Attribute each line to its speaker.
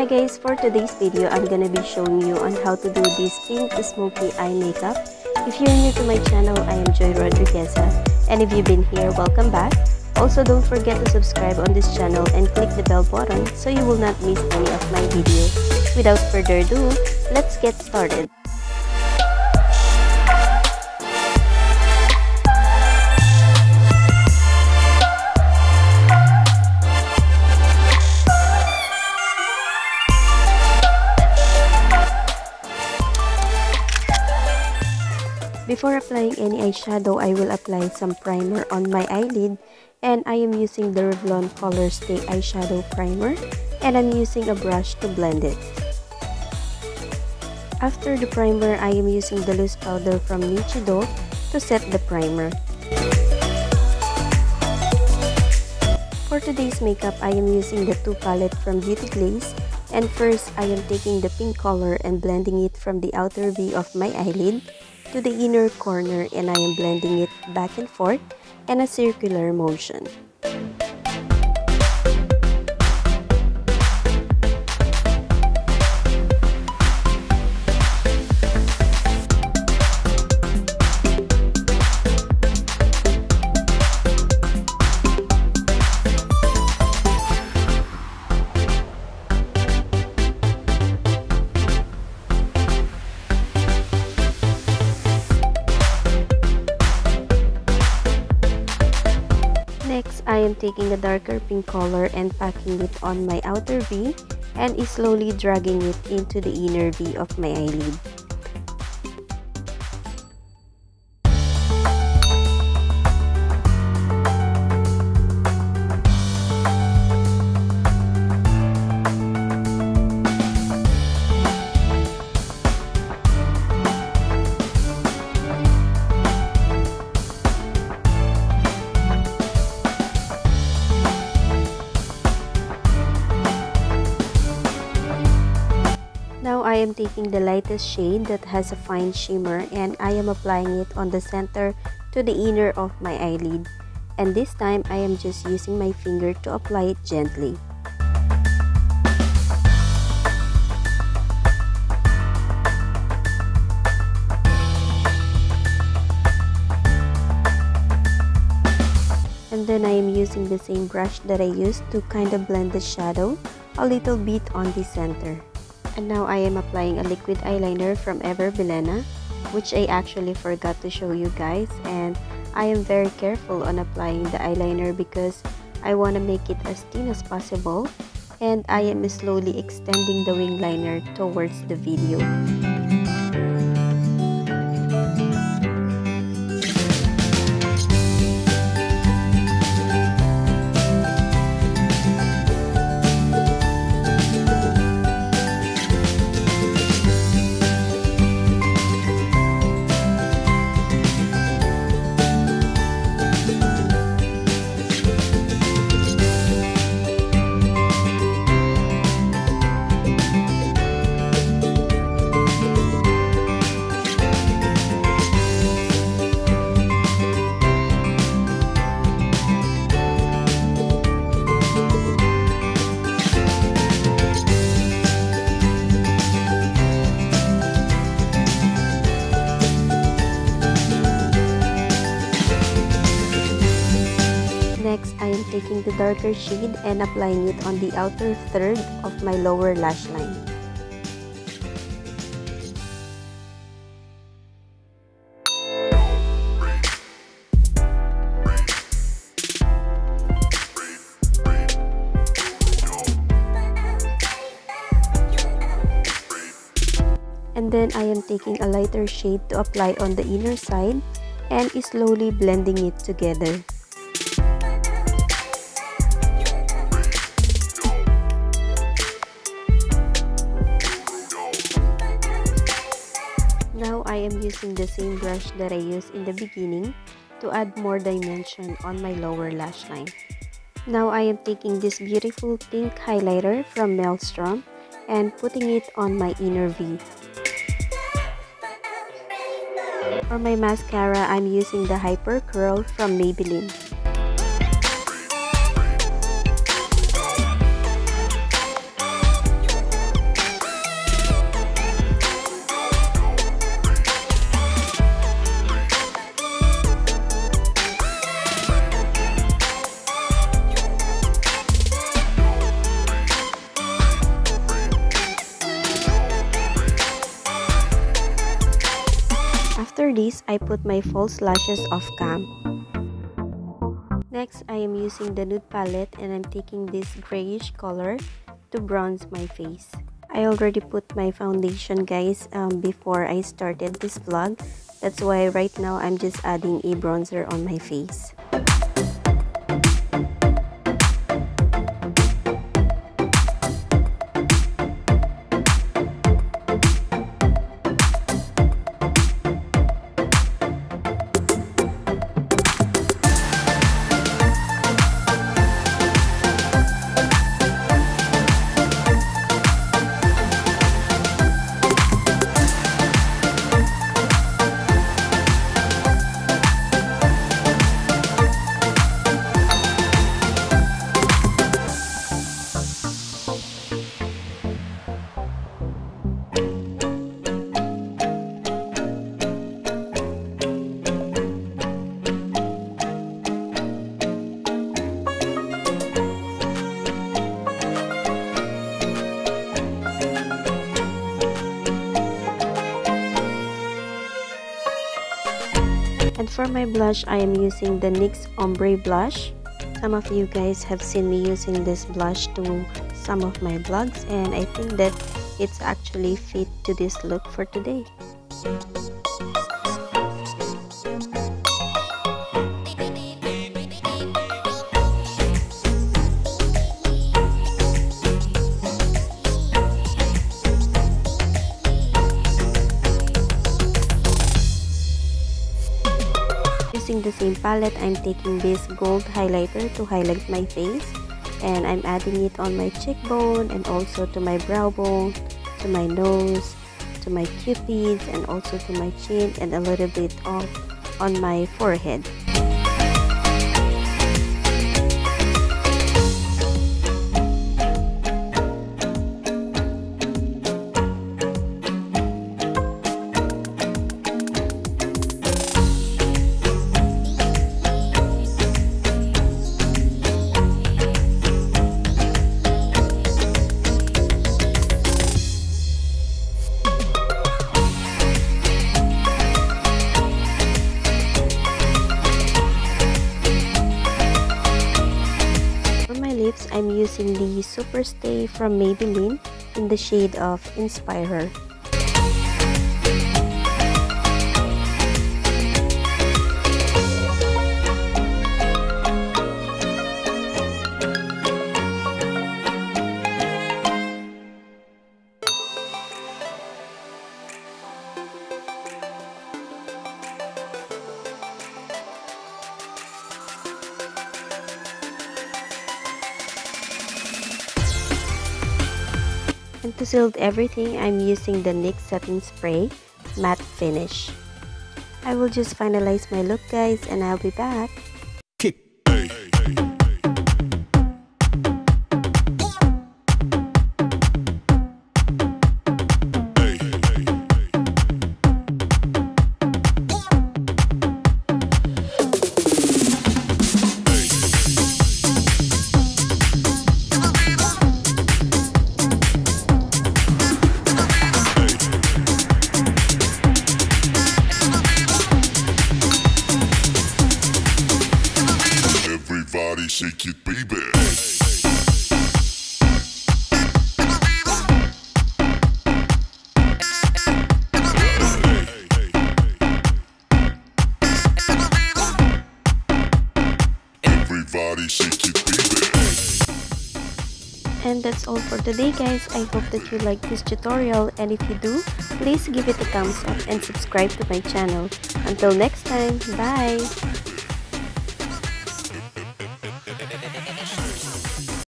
Speaker 1: Hi guys, for today's video, I'm gonna be showing you on how to do this pink smoky eye makeup. If you're new to my channel, I am Joy Rodrigueza. And if you've been here, welcome back. Also, don't forget to subscribe on this channel and click the bell button so you will not miss any of my videos. Without further ado, let's get started. Before applying any eyeshadow, I will apply some primer on my eyelid and I am using the Revlon Color Stay Eyeshadow Primer and I'm using a brush to blend it. After the primer, I am using the loose powder from Nichido to set the primer. For today's makeup, I am using the 2 palette from Beauty Glaze and first I am taking the pink color and blending it from the outer V of my eyelid to the inner corner and I am blending it back and forth in a circular motion. Am taking a darker pink color and packing it on my outer V and is slowly dragging it into the inner V of my eyelid. Am taking the lightest shade that has a fine shimmer and I am applying it on the center to the inner of my eyelid. And this time I am just using my finger to apply it gently. And then I am using the same brush that I used to kind of blend the shadow a little bit on the center. And now I am applying a liquid eyeliner from Ever Bilena, which I actually forgot to show you guys. And I am very careful on applying the eyeliner because I want to make it as thin as possible. And I am slowly extending the wing liner towards the video. Next, I am taking the darker shade and applying it on the outer third of my lower lash line. And then I am taking a lighter shade to apply on the inner side and slowly blending it together. Am using the same brush that I used in the beginning to add more dimension on my lower lash line. Now I am taking this beautiful pink highlighter from Maelstrom and putting it on my inner V. For my mascara, I'm using the Hyper Curl from Maybelline. This, I put my false lashes off cam. Next, I am using the nude palette and I'm taking this grayish color to bronze my face. I already put my foundation guys um, before I started this vlog. That's why right now I'm just adding a bronzer on my face. For my blush, I am using the NYX Ombre Blush. Some of you guys have seen me using this blush to some of my vlogs and I think that it's actually fit to this look for today. Using the same palette, I'm taking this gold highlighter to highlight my face. And I'm adding it on my cheekbone and also to my brow bone, to my nose, to my cupids, and also to my chin and a little bit of on my forehead. I'm using the Super Stay from Maybelline in the shade of Inspirer. And to seal everything, I'm using the NYX Setting Spray Matte Finish. I will just finalize my look guys and I'll be back.
Speaker 2: Shake it, baby.
Speaker 1: And that's all for today guys. I hope that you like this tutorial and if you do, please give it a thumbs up and subscribe to my channel. Until next time, bye!